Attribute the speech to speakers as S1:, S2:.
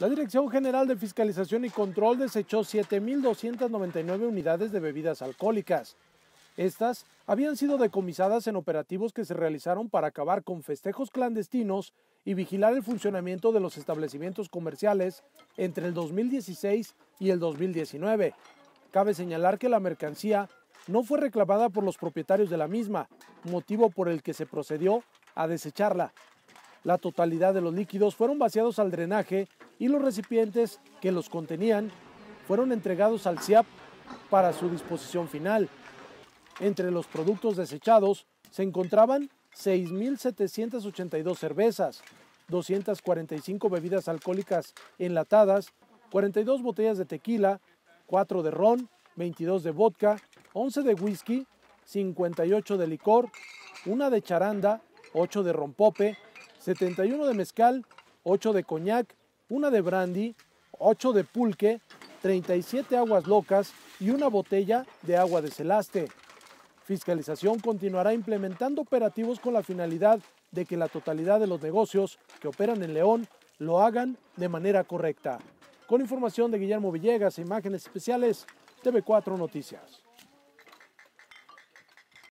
S1: La Dirección General de Fiscalización y Control desechó 7.299 unidades de bebidas alcohólicas. Estas habían sido decomisadas en operativos que se realizaron para acabar con festejos clandestinos y vigilar el funcionamiento de los establecimientos comerciales entre el 2016 y el 2019. Cabe señalar que la mercancía no fue reclamada por los propietarios de la misma, motivo por el que se procedió a desecharla. La totalidad de los líquidos fueron vaciados al drenaje y los recipientes que los contenían fueron entregados al CIAP para su disposición final. Entre los productos desechados se encontraban 6.782 cervezas, 245 bebidas alcohólicas enlatadas, 42 botellas de tequila, 4 de ron, 22 de vodka, 11 de whisky, 58 de licor, una de charanda, 8 de rompope, 71 de mezcal, 8 de coñac, una de brandy, 8 de pulque, 37 aguas locas y una botella de agua de celaste. Fiscalización continuará implementando operativos con la finalidad de que la totalidad de los negocios que operan en León lo hagan de manera correcta. Con información de Guillermo Villegas e imágenes especiales, TV4 Noticias.